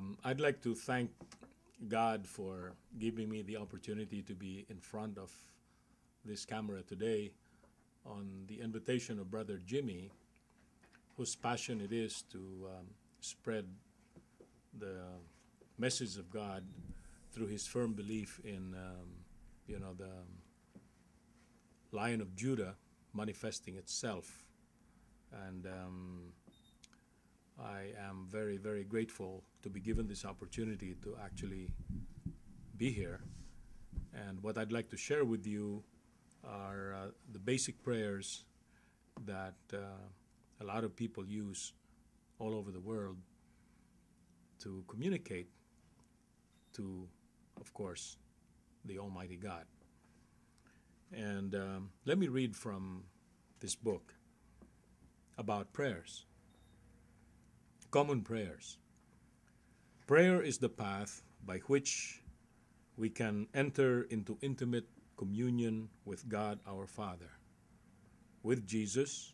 Um, I'd like to thank God for giving me the opportunity to be in front of this camera today on the invitation of Brother Jimmy, whose passion it is to um, spread the message of God through his firm belief in, um, you know, the Lion of Judah manifesting itself. And um, I am very, very grateful to be given this opportunity to actually be here. And what I'd like to share with you are uh, the basic prayers that uh, a lot of people use all over the world to communicate to, of course, the Almighty God. And um, let me read from this book about prayers. Common prayers. Prayer is the path by which we can enter into intimate communion with God our Father, with Jesus,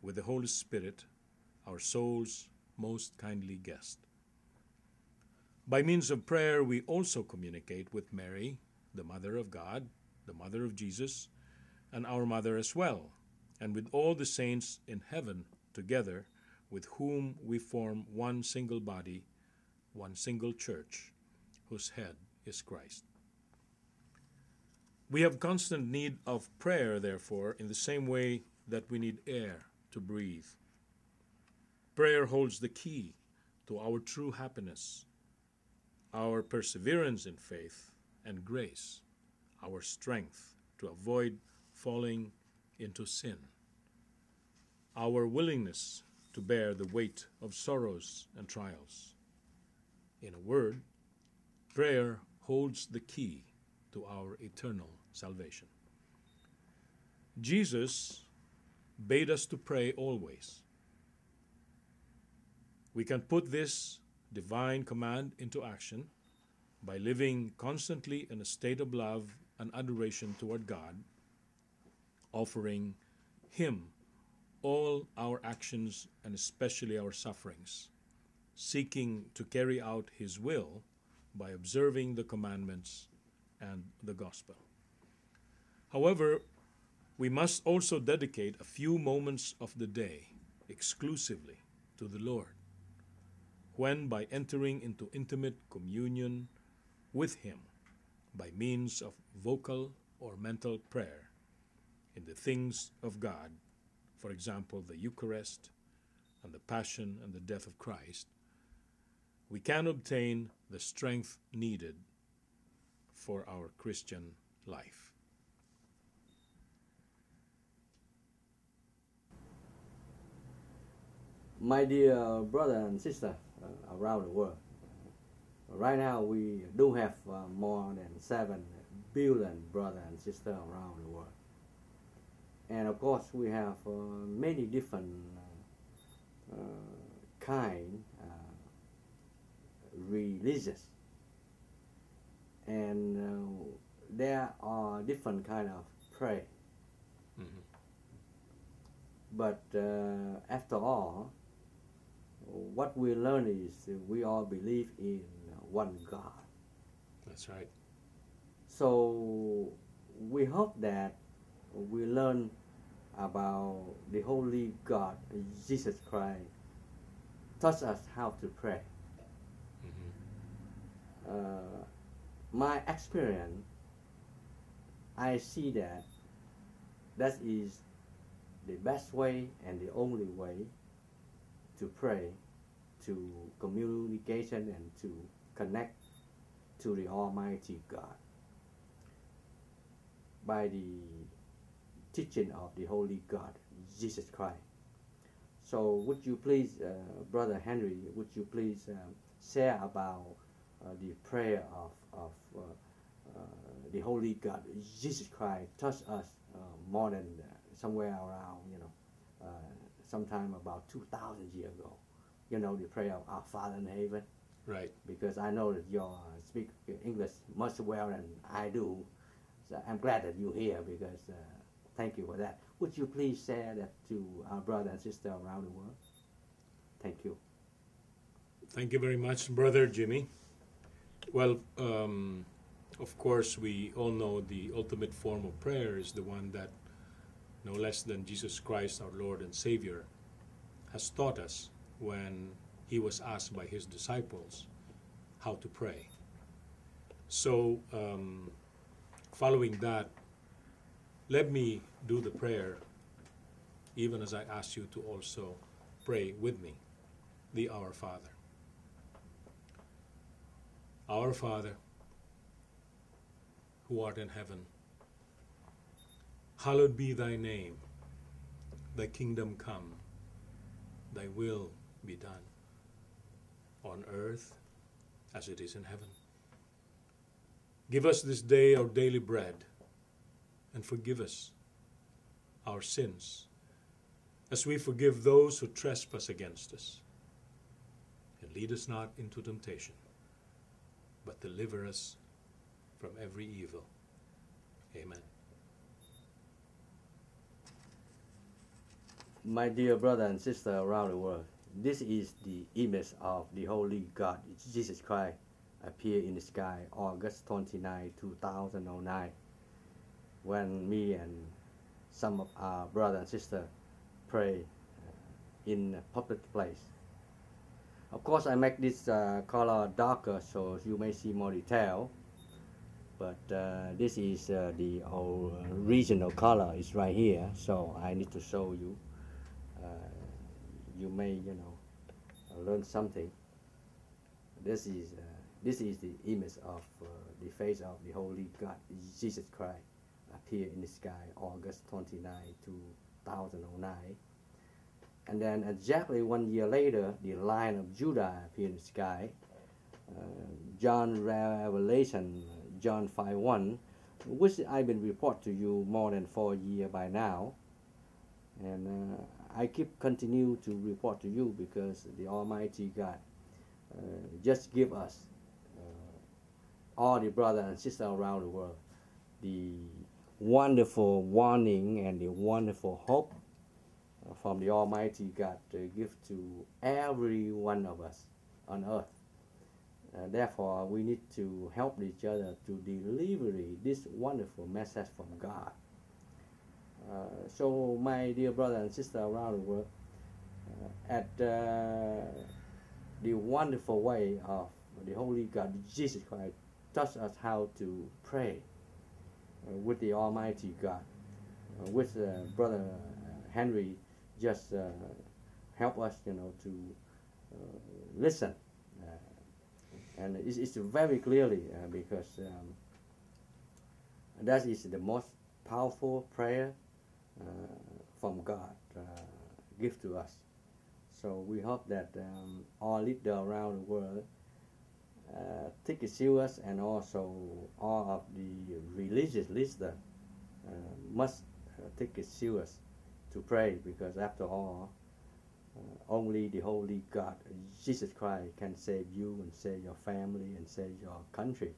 with the Holy Spirit, our soul's most kindly guest. By means of prayer, we also communicate with Mary, the Mother of God, the Mother of Jesus, and our Mother as well, and with all the saints in heaven together with whom we form one single body, one single church, whose head is Christ. We have constant need of prayer, therefore, in the same way that we need air to breathe. Prayer holds the key to our true happiness, our perseverance in faith and grace, our strength to avoid falling into sin, our willingness to bear the weight of sorrows and trials. In a word, prayer holds the key to our eternal salvation. Jesus bade us to pray always. We can put this divine command into action by living constantly in a state of love and adoration toward God, offering Him all our actions and especially our sufferings, seeking to carry out His will by observing the commandments and the gospel. However, we must also dedicate a few moments of the day exclusively to the Lord, when by entering into intimate communion with Him by means of vocal or mental prayer in the things of God for example, the Eucharist and the Passion and the death of Christ, we can obtain the strength needed for our Christian life. My dear brother and sister uh, around the world, right now we do have uh, more than 7 billion brother and sister around the world and of course we have uh, many different uh, uh kind uh, religions and uh, there are different kind of prayer mm-hmm. but after all what we learn is we all believe in one God. That's right. So we hope that we learn about the Holy God, Jesus Christ, taught us how to pray. Mm-hmm. Uh, my experience, I see that that is the best way and the only way to pray, to communication and to connect to the Almighty God by the teaching of the Holy God, Jesus Christ. So would you please, uh, Brother Henry, would you please um, share about uh, the prayer of, of uh, uh the Holy God, Jesus Christ, touch us uh, more than uh, somewhere around, you know, sometime about 2,000 years ago. You know, the prayer of our Father in heaven. Right. Because I know that you speak English much well than I do. So I'm glad that you're here because Thank you for that. Would you please share that to our brother and sister around the world? Thank you. Thank you very much, Brother Jimmy. Well, um, of course, we all know the ultimate form of prayer is the one that no less than Jesus Christ, our Lord and Savior, has taught us when he was asked by his disciples how to pray. So, um, following that, let me do the prayer, even as I ask you to also pray with me, the Our Father. Our Father, who art in heaven, hallowed be thy name. Thy kingdom come, thy will be done, on earth as it is in heaven. Give us this day our daily bread, and forgive us our sins, as we forgive those who trespass against us. And lead us not into temptation, but deliver us from every evil. Amen. My dear brother and sister around the world, this is the image of the Holy God, Jesus Christ, appeared in the sky August 29, 2009, when me and some of our brother and sister pray uh, in a public place. Of course, I make this uh, color darker so you may see more detail. But uh, this is uh, the original color is right here, so I need to show you. Uh, you may, you know, learn something. This is uh, this is the image of uh, the face of the Holy God, Jesus Christ, appeared in the sky August 29, 2009. And then exactly one year later, the Lion of Judah appeared in the sky. Uh, John Revelation, John 5 1, which I've been report to you more than four years by now. And uh, I keep continue to report to you because the Almighty God uh, just give us uh, all the brother and sister around the world the wonderful warning and the wonderful hope from the Almighty God to give to every one of us on earth. Uh, therefore, we need to help each other to deliver this wonderful message from God. Uh, so, my dear brother and sister around the world, uh, at uh, the wonderful way of the Holy God, Jesus Christ, taught us how to pray with the Almighty God. Uh, with brother Henry, just help us, you know, to listen and it's, it's very clearly uh, because um, that is the most powerful prayer uh, from God uh, give to us. So we hope that um, all leaders around the world uh, serious and also all of the religious leaders uh, must uh, take it serious to pray because after all uh, only the Holy God, Jesus Christ, can save you and save your family and save your country.